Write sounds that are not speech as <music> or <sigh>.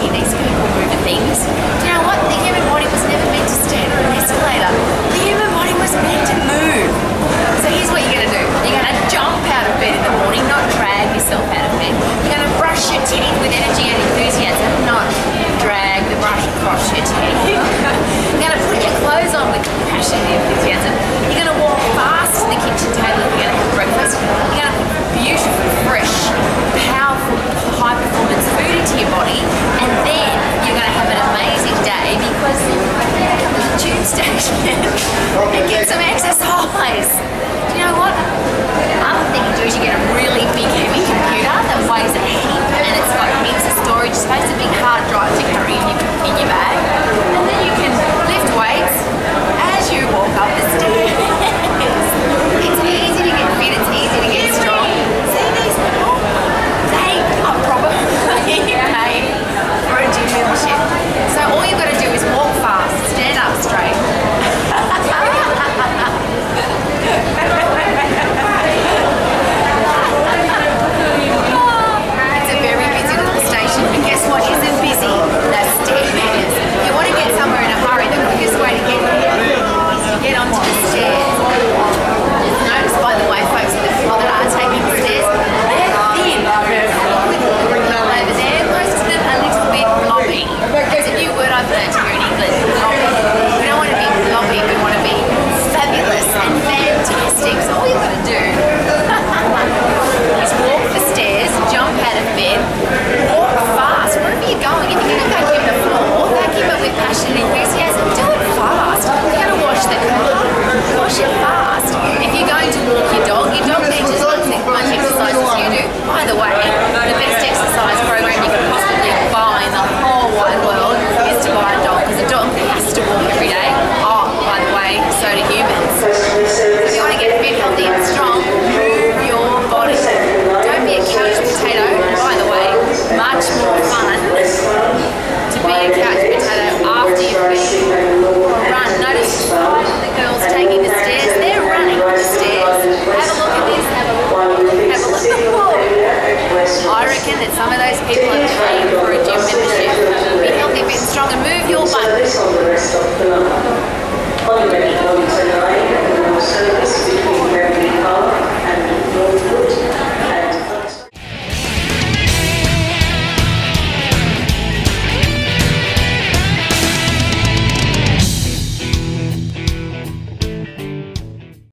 here needs to be people moving things. Do you know what? The human body was never meant to stand on an escalator. The human body was meant to move. So here's what you're gonna do. You're gonna jump out of bed in the morning, not drag yourself out of bed. You're gonna brush your teeth with energy and enthusiasm, not drag the brush across your teeth. <laughs> you're gonna put your clothes on with compassion it gets that some of those people are paying for a gym membership. Be healthy, fit and strong and move your body.